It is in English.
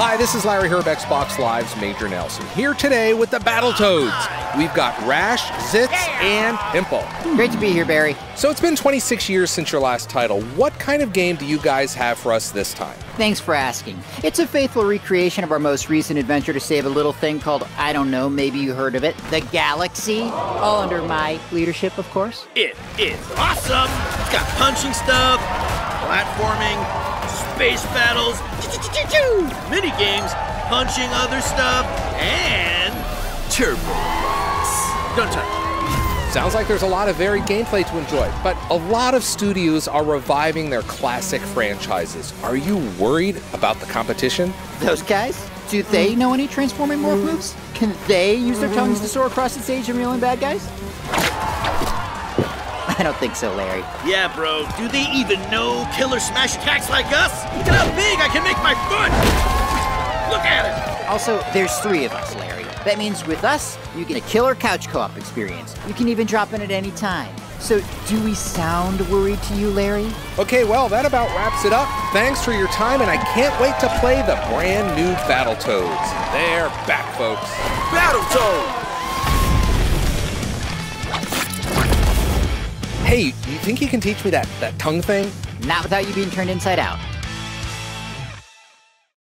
Hi, this is Larry Hryb, Xbox Live's Major Nelson, here today with the Battletoads. We've got Rash, Zitz, and Pimple. Great to be here, Barry. So it's been 26 years since your last title. What kind of game do you guys have for us this time? Thanks for asking. It's a faithful recreation of our most recent adventure to save a little thing called, I don't know, maybe you heard of it, the Galaxy. All under my leadership, of course. It is awesome! It's got punching stuff, platforming, space battles, mini games, punching other stuff, and turbo. Don't touch. Sounds like there's a lot of varied gameplay to enjoy, but a lot of studios are reviving their classic franchises. Are you worried about the competition? Those guys? Do they know any transforming morph moves? Can they use their tongues to soar across the stage and reel in bad guys? I don't think so, Larry. Yeah, bro. Do they even know killer smash attacks like us? Look at how big I can make my foot! Look at it! Also, there's three of us, Larry. That means with us, you get a killer couch co-op experience. You can even drop in at any time. So, do we sound worried to you, Larry? Okay, well, that about wraps it up. Thanks for your time, and I can't wait to play the brand new Battletoads. They're back, folks. Battletoads! Hey, you think you can teach me that, that tongue thing? Not without you being turned inside out.